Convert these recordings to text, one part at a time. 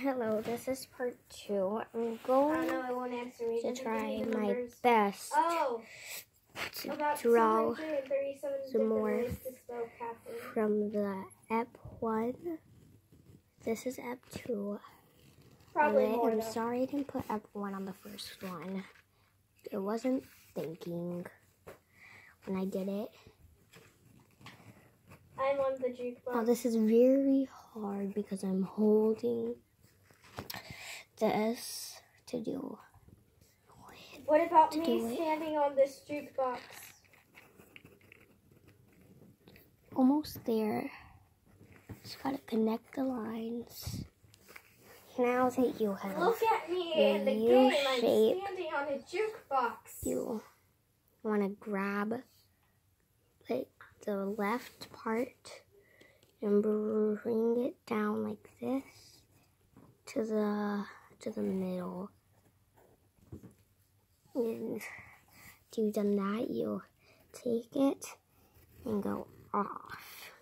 Hello, this is part two. I'm Oh going no, won't answer to try my best Oh, to draw some more ways to spell Catherine. from the app one. This is app two. Probably And I'm though. sorry I didn't put app one on the first one. It wasn't thinking when I did it. I'm on the oh, jukebox. Now this is very hard because I'm holding this to do. what about me standing on this jukebox? Almost there. Just gotta connect the lines. Now that you have Look at me in the game. I'm standing on a jukebox. you want to grab like the left part and bring it down like this to the to the middle. And after you've done that, you take it and go off.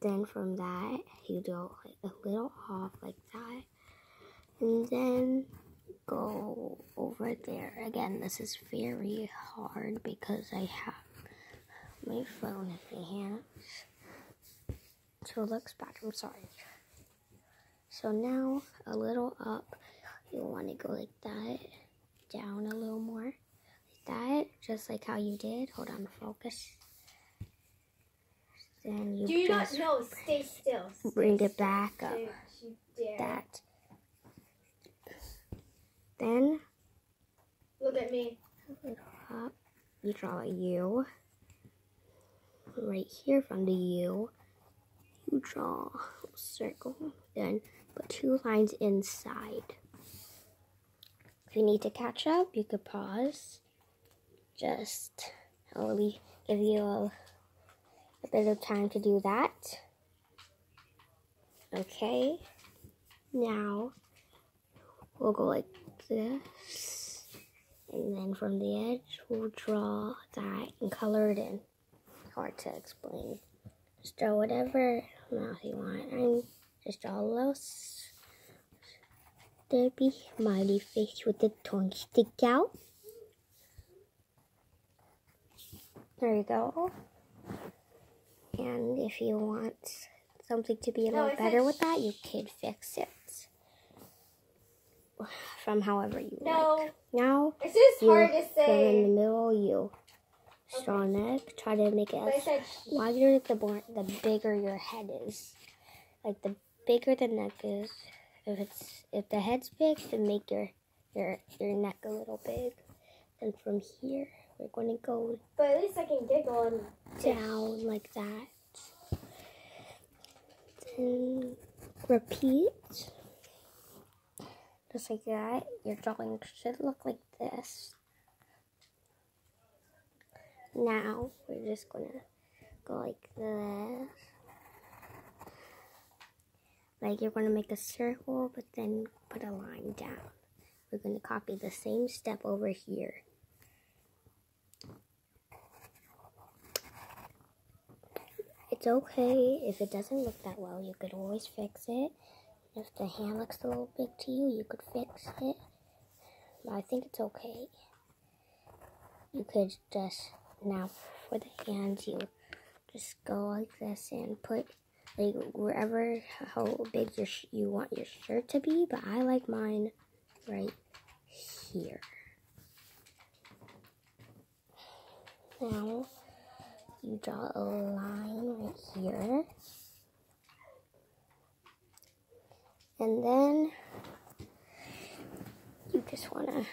Then from that, you go like a little off like that, and then go over there. Again, this is very hard because I have my phone in my hands. So it looks bad. I'm sorry. So now a little up. You want to go like that. Down a little more. Like that. Just like how you did. Hold on, focus. Then you Do you not know? Stay still. Stay bring it back up. Dare. that. Then Look at me. up, you draw a U. Right here from the U, you draw a circle. Then put two lines inside. If you need to catch up, you could pause. Just I'll give you a, a bit of time to do that. Okay. Now we'll go like this. And then from the edge, we'll draw that and color it in. Hard to explain. Just draw whatever mouth you want. And just draw a little Debbie smiley face with the tongue stick out. There you go. And if you want something to be a little better with that, you could fix it from however you like. No. Now It's just you hard to fill in the say. middle you. Strong neck. Try to make it as wider the more the bigger your head is. Like the bigger the neck is. If it's if the head's big, then make your your your neck a little big. And from here we're gonna go But at least I can giggle and down like that. Then repeat. Just like that. Your drawing should look like this. Now we're just gonna go like this. Like you're gonna make a circle, but then put a line down. We're gonna copy the same step over here. It's okay if it doesn't look that well. You could always fix it. If the hand looks a little big to you, you could fix it. But I think it's okay. You could just now for the hands, you just go like this and put like wherever how big your you want your shirt to be. But I like mine right here. Now you draw a line right here. And then you just want to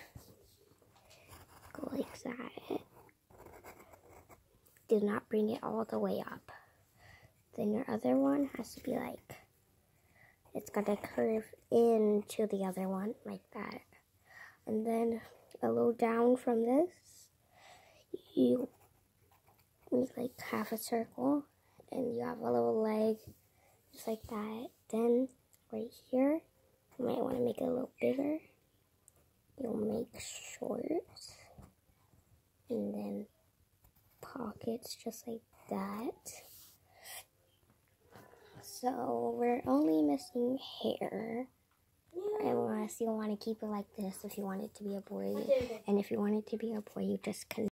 go like that. Do not bring it all the way up. Then your other one has to be like, it's got to curve into the other one like that. And then a little down from this, you make like half a circle and you have a little leg just like that. Then right here, you might want to make it a little bigger. You'll make shorts and then pockets just like that. So we're only missing hair. Yeah. Unless you want to keep it like this if you want it to be a boy. I did it. And if you want it to be a boy, you just can